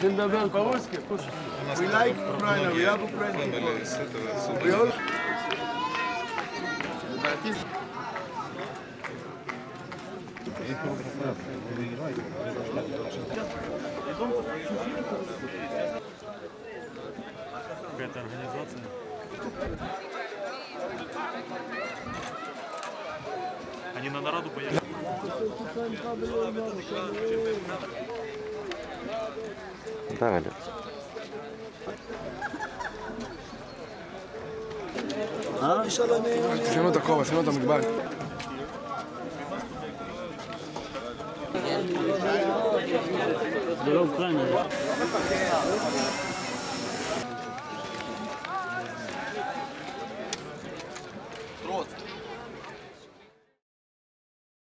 Динбабел по-русски? We like Ukraine, we have Ukrainian people. We all... Какая-то организация. Они на нараду поехали. Dale. עשינו את הכובע, עשינו את המגבל. זה לא אוקראינה. Prost!